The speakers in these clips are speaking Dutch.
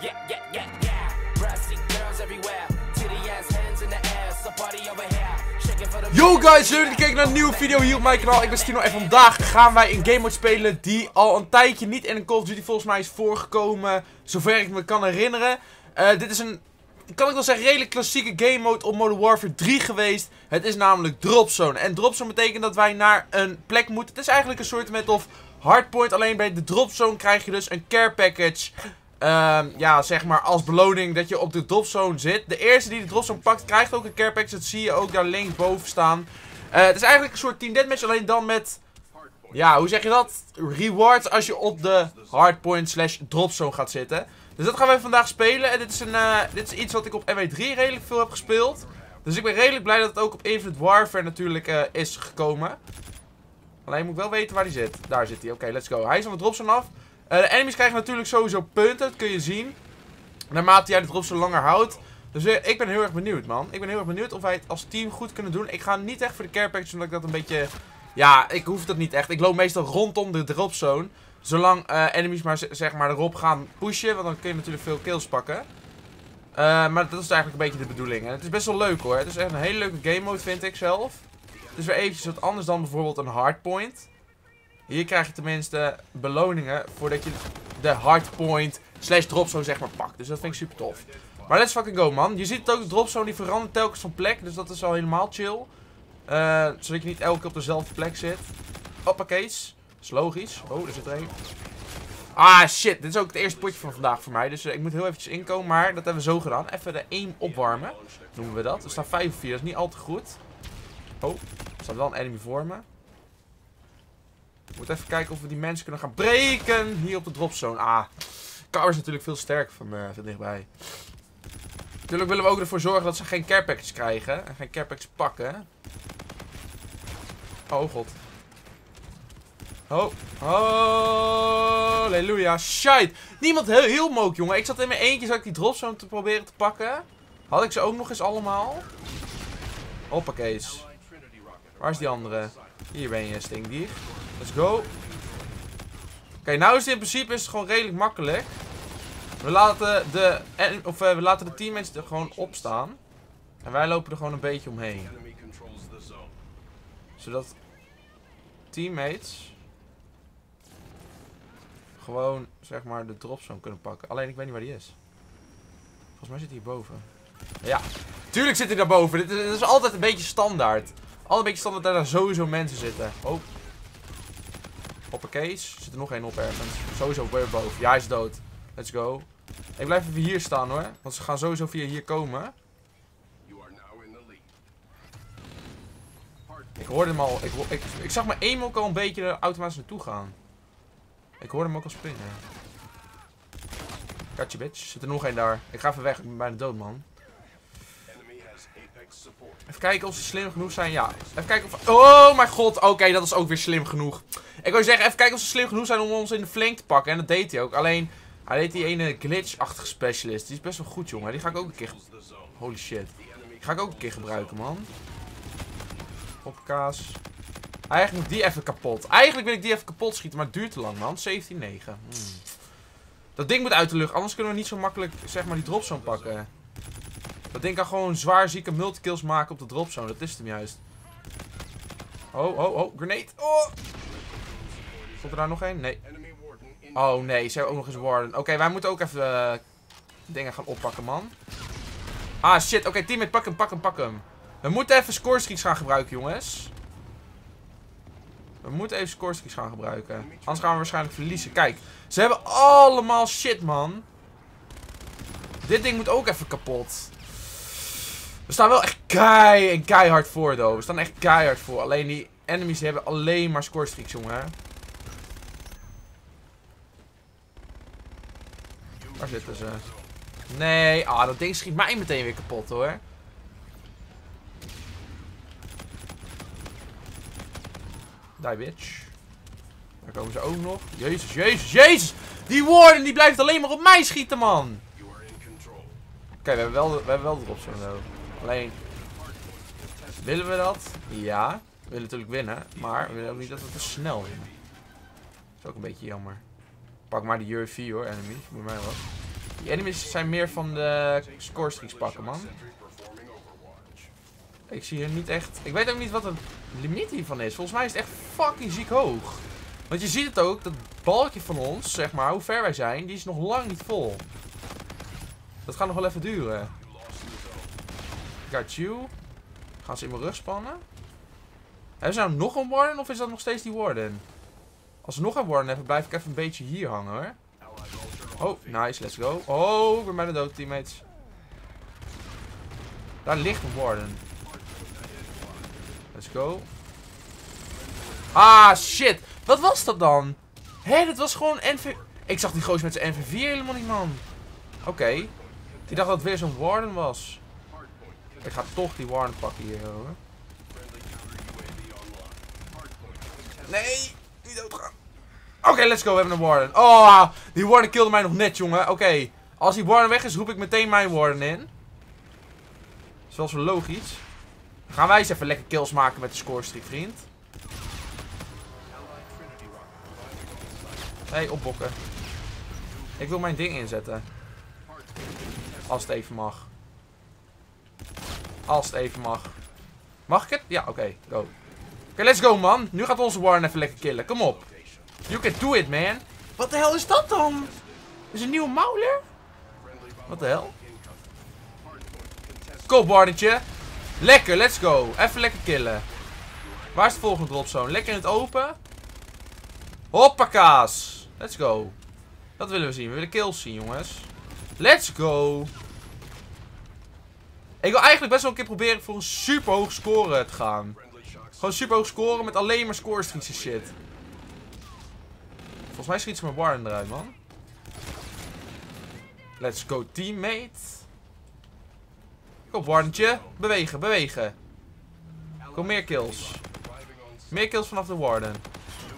Yeah, yeah, yeah, yeah. Brassy girls everywhere. Titty ass hands in the air. Somebody over here. Shaking for the Yo guys, leuk dat je kijkt naar een nieuwe video hier op mijn kanaal. Ik ben Stino en vandaag gaan wij een game mode spelen die al een tijdje niet in een Call of Duty volgens mij is voorgekomen. Zover ik me kan herinneren. Eh, dit is een, kan ik wel zeggen, redelijk klassieke game mode op Modern Warfare 3 geweest. Het is namelijk Dropzone. En Dropzone betekent dat wij naar een plek moeten. Het is eigenlijk een soort met of hardpoint. Alleen bij de Dropzone krijg je dus een care package. Ehm, ja, zeg maar als beloning dat je op de dropzone zit. De eerste die de dropzone pakt, krijgt ook een care package. Dat zie je ook daar linksboven staan. Eh, het is eigenlijk een soort team deathmatch, alleen dan met... Ja, hoe zeg je dat? Rewards als je op de hardpoint slash dropzone gaat zitten. Dus dat gaan we vandaag spelen. En dit is, een, eh, dit is iets wat ik op MW3 redelijk veel heb gespeeld. Dus ik ben redelijk blij dat het ook op Infinite Warfare natuurlijk eh, is gekomen. Alleen moet ik wel weten waar hij zit. Daar zit hij. Oké, let's go. Hij is van de dropzone af. Eh, de enemies krijgen natuurlijk sowieso punten, dat kun je zien. Naarmate jij de drop zo langer houdt. Dus eh, ik ben heel erg benieuwd, man. Ik ben heel erg benieuwd of wij het als team goed kunnen doen. Ik ga niet echt voor de care package, omdat ik dat een beetje... Ja, ik hoef dat niet echt. Ik loop meestal rondom de dropzone. Zolang eh, enemies maar, zeg maar erop gaan pushen, want dan kun je natuurlijk veel kills pakken. Maar dat is eigenlijk een beetje de bedoeling. Het is best wel leuk hoor. Het is echt een hele leuke game mode, vind ik zelf. Het is weer eventjes wat anders dan bijvoorbeeld een hardpoint. Hier krijg je tenminste beloningen voordat je de hardpoint slash dropzone zeg maar pakt. Dus dat vind ik super tof. Maar let's fucking go man. Je ziet het ook, de dropzone die verandert telkens van plek. Dus dat is al helemaal chill. Eh, zodat je niet elke keer op dezelfde plek zit. Hoppakees. Dat is logisch. Oh, er zit er. Ah shit, dit is ook het eerste potje van vandaag voor mij. Dus eh, ik moet heel eventjes inkomen. Maar dat hebben we zo gedaan. Even de aim opwarmen. Noemen we dat. Er staan 5 of 4. Dat is niet al te goed. Oh, er staat wel een enemy voor me. We moeten even kijken of we die mensen kunnen gaan breken hier op de dropzone. Ah, Car is natuurlijk veel sterker van, van dichtbij. Natuurlijk willen we ook ervoor zorgen dat ze geen care package krijgen. En geen care package pakken. Oh god. Oh. Halleluja. Shit. Niemand heel, heel jongen. Ik zat in mijn eentje zat ik die dropzone te proberen te pakken. Had ik ze ook nog eens allemaal? Hoppakees. Waar is die andere? Hier ben je, stinkdier. Let's go. Oké, nou is het in principe is het gewoon redelijk makkelijk. We laten de, of, eh, we laten de teammates er gewoon opstaan. En wij lopen er gewoon een beetje omheen. Zodat teammates gewoon, zeg maar, de dropzone kunnen pakken. Alleen ik weet niet waar die is. Volgens mij zit hij hierboven. Ja, tuurlijk zit hij daarboven. Dit is, dit is altijd een beetje standaard. Altijd een beetje standaard dat daar sowieso mensen zitten. Oh. Hoppakees. Er zit er nog één op ergens. Sowieso weer boven. Ja, hij is dood. Let's go. Ik blijf even hier staan hoor. Want ze gaan sowieso via hier komen. Ik hoorde hem al. Ik, ik, ik zag mijn aim ook al een beetje er automatisch naartoe gaan. Ik hoorde hem ook al springen. Gotcha bitch. Zit er nog één daar. Ik ga even weg. Ik ben bijna dood man. Even kijken of ze slim genoeg zijn. Ja. Even kijken of... Oh mijn god. Oké, dat is ook weer slim genoeg. Ik wil zeggen, even kijken of ze slim genoeg zijn om ons in de flank te pakken. En dat deed hij ook. Alleen, hij deed die ene glitch-achtige specialist. Die is best wel goed, jongen. Die ga ik ook een keer... Holy shit. Die ga ik ook een keer gebruiken, man. Hopkaas. Eigenlijk moet die even kapot. Eigenlijk wil ik die even kapot schieten, maar het duurt te lang, man. 17-9. Hmm. Dat ding moet uit de lucht. Anders kunnen we niet zo makkelijk, zeg maar, die dropzone pakken. Dat ding kan gewoon zwaar zieke multikills maken op de dropzone. Dat is hem juist. Oh, oh, oh. Grenade. Oh. Komt er daar nog één? Nee. Oh nee, ze hebben ook nog eens Warden. Oké, wij moeten ook even eh, dingen gaan oppakken, man. Ah, shit. Oké, teammate, pak hem, pak hem, pak hem. We moeten even scorescreens gaan gebruiken, jongens. We moeten even scorescreens gaan gebruiken. Anders gaan we waarschijnlijk verliezen. Kijk, ze hebben allemaal shit, man. Dit ding moet ook even kapot. We staan wel echt kei en keihard voor, though. We staan echt keihard voor. Alleen die enemies hebben alleen maar scorestreaks, jongen. Waar zitten ze? Nee, ah, dat ding schiet mij meteen weer kapot, hoor. Die bitch. Daar komen ze ook nog. Jezus, jezus, jezus! Die Warden die blijft alleen maar op mij schieten, man! Oké, we hebben wel, we hebben wel de dropzone nodig. Alleen... Willen we dat? Ja. We willen natuurlijk winnen. Maar we willen ook niet dat we te snel winnen. Dat is ook een beetje jammer. Pak maar de UAV hoor, enemies. Moet mij wat. Die enemies zijn meer van de score streaks pakken, man. Ik zie hier niet echt... Ik weet ook niet wat het limiet hiervan is. Volgens mij is het echt fucking ziek hoog. Want je ziet het ook, dat balkje van ons, zeg maar, hoe ver wij zijn, die is nog lang niet vol. Dat gaat nog wel even duren. You. Gaan ze in mijn rug spannen? Hebben ze nou nog een warden of is dat nog steeds die warden? Als we nog een warden hebben, blijf ik even een beetje hier hangen hoor. Oh, nice, let's go. Oh, ik ben bijna dood, teammates. Daar ligt een warden. Let's go. Ah, shit. Wat was dat dan? Hé, dat was gewoon NV... Ik zag die goos met zijn NV4 helemaal niet, man. Oké. Ik dacht dat het weer zo'n warden was. Ik ga toch die warden pakken hier, hoor. Nee, niet doodgaan. Oké, let's go. We hebben een warden. Oh, die warden kilde mij nog net, jongen. Oké. Als die warden weg is, roep ik meteen mijn warden in. Zoals wel logisch. Gaan wij eens even lekker kills maken met de score streak, vriend. Hé, hey, opbokken. Ik wil mijn ding inzetten. Als het even mag. Als het even mag. Mag ik het? Ja, oké. go. Oké, let's go, man. Nu gaat onze Warren even lekker killen. Kom op. You can do it, man. Wat de hel is dat dan? Is een nieuwe mauler? Wat de hel? Kom, Warnetje. Lekker, let's go. Even lekker killen. Waar is de volgende dropzone? Lekker in het open. Hoppakaas. Let's go. Dat willen we zien. We willen kills zien, jongens. Let's go. Ik wil eigenlijk best wel een keer proberen voor een super hoog score te gaan. Gewoon super hoog scoren met alleen maar score streaks en shit. Volgens mij schiet ze mijn Warren eruit, man. Let's go, teammate. Kom, Warrentje. Bewegen, bewegen. Kom, meer kills. Meer kills vanaf de Warden.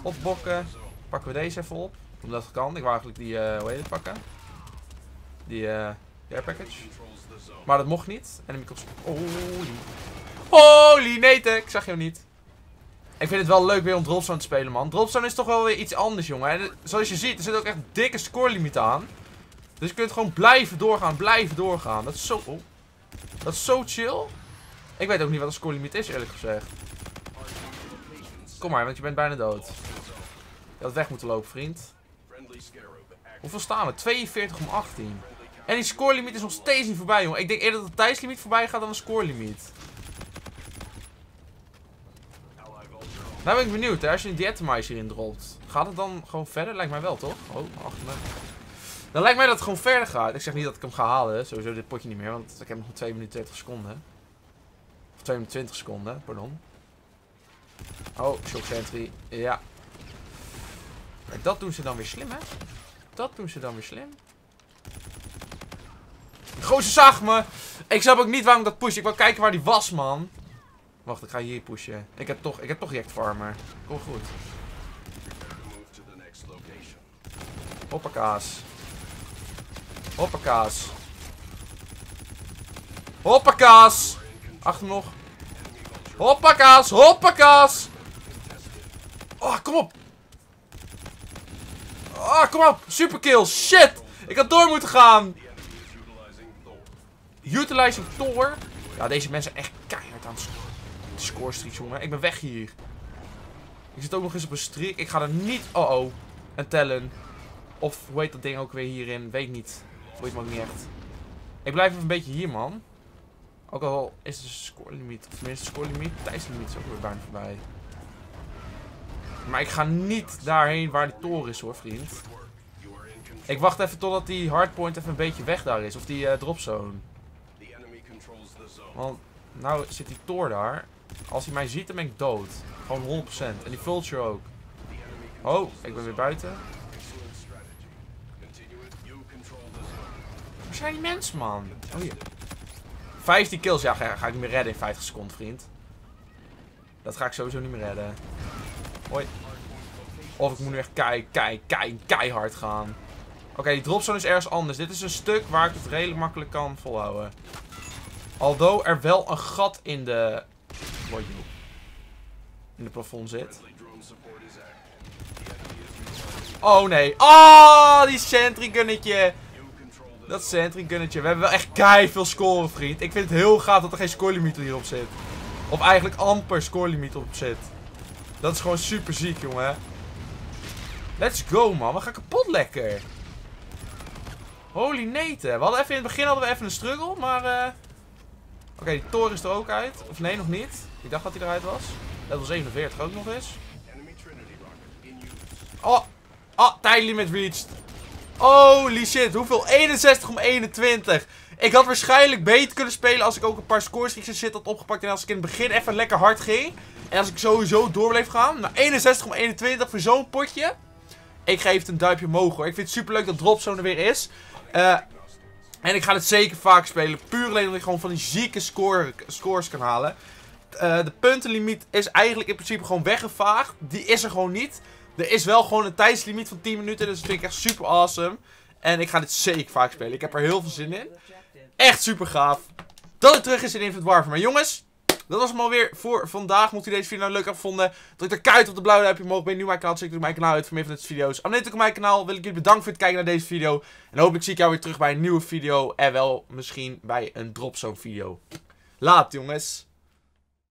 Opbokken. Pakken we deze even op. Omdat het kan. Ik wou eigenlijk die, uh, hoe heet het, pakken. Die, eh, air package. Maar dat mocht niet. En de Holy. Holy, nee, ik zag hem niet. Ik vind het wel leuk weer om Dropzone te spelen, man. Dropzone is toch wel weer iets anders, jongen. zoals je ziet, er zit ook echt dikke score limiet aan. Dus je kunt gewoon blijven doorgaan, blijven doorgaan. Dat is zo... Oh. Dat is zo chill. Ik weet ook niet wat de score limiet is, eerlijk gezegd. Kom maar, want je bent bijna dood. Je had weg moeten lopen, vriend. Hoeveel staan we? 42 om 18. En die score limiet is nog steeds niet voorbij, jongen. Ik denk eerder dat de tijdslimiet voorbij gaat dan de score limiet. Nou ben ik benieuwd, hè. als je een diatomizer hierin dropt. Gaat het dan gewoon verder? Lijkt mij wel, toch? Oh, achter me. Dan lijkt mij dat het gewoon verder gaat. Ik zeg niet dat ik hem ga halen, sowieso dit potje niet meer, want ik heb nog 2 minuten 30 seconden. Of 2 minuten 20 seconden, pardon. Oh, shock sentry. Ja. Dat doen ze dan weer slim, hè? Dat doen ze dan weer slim. Gozer zag me! Ik snap ook niet waarom ik dat push. Ik wil kijken waar die was, man. Wacht, ik ga hier pushen. Ik heb toch, ik heb toch Jack Farmer. Kom goed. Hoppakaas. Hoppakaas. Hoppakaas. Achter nog. Hoppakaas. Hoppakaas. Oh, kom op. Oh, kom op. Superkill. Shit. Ik had door moeten gaan. Utilizing Thor. Ja, deze mensen echt keihard aan het score jongen. Ik ben weg hier. Ik zit ook nog eens op een streak. Ik ga er niet... Oh oh. En tellen. Of hoe heet dat ding ook weer hierin? Weet niet. Weet me ook niet echt. Ik blijf even een beetje hier, man. Ook al is de score limiet, of tenminste de score limiet, tijdslimiet is ook weer bijna voorbij. Maar ik ga niet daarheen waar die toren is hoor, vriend. Ik wacht even totdat die hardpoint even een beetje weg daar is. Of die uh, dropzone. Want nou zit die toor daar. Als hij mij ziet, dan ben ik dood. Gewoon 100%. En die vulture ook. Oh, ik ben weer buiten. Waar zijn die mensen, man? Oh, hier. 15 kills. Ja, ga, ga ik niet meer redden in 50 seconden, vriend. Dat ga ik sowieso niet meer redden. Hoi. Of ik moet nu echt kei, kei, kei, keihard gaan. Oké, die dropzone is ergens anders. Dit is een stuk waar ik het redelijk makkelijk kan volhouden. Aldo er wel een gat in de... In de plafond zit. Oh nee. Oh, die sentry gunnetje. Dat sentry gunnetje. We hebben wel echt kei veel scoren, vriend. Ik vind het heel gaaf dat er geen scorelimiet hierop zit. Of eigenlijk amper scorelimiet op zit. Dat is gewoon super ziek, jongen. Let's go, man. We gaan kapot lekker. Holy neten. We hadden even in het begin hadden we even een struggle, maar... eh Oké, die toren is er ook uit. Of nee, nog niet. Ik dacht dat hij eruit was. Level 47 ook nog eens. Oh, oh, time limit reached. Holy shit, hoeveel? 61 om 21. Ik had waarschijnlijk beter kunnen spelen als ik ook een paar scorestreaks in zit had opgepakt. En als ik in het begin even lekker hard ging. En als ik sowieso door bleef gaan. Maar 61 om 21 voor zo'n potje. Ik geef het een duimpje omhoog hoor. Ik vind het super leuk dat Dropzone er weer is. Eh... En ik ga het zeker vaak spelen. Puur alleen omdat ik gewoon van die zieke score, scores kan halen. Uh, de puntenlimiet is eigenlijk in principe gewoon weggevaagd. Die is er gewoon niet. Er is wel gewoon een tijdslimiet van 10 minuten. Dus dat vind ik echt super awesome. En ik ga dit zeker vaak spelen. Ik heb er heel veel zin in. Echt super gaaf. Dat het terug is in Infinite Warfare. Maar jongens, dat was hem alweer voor vandaag. Mocht u deze video nou leuk hebben gevonden, druk de kuit op de blauwe duimpje omhoog. Ben je nieuw mijn kanaal, check mijn kanaal uit voor meer van dit video's. Abonneer ook op mijn kanaal. Wil ik jullie bedanken voor het kijken naar deze video. En hopelijk zie ik jou weer terug bij een nieuwe video. En wel misschien bij een dropzone video. Laat jongens.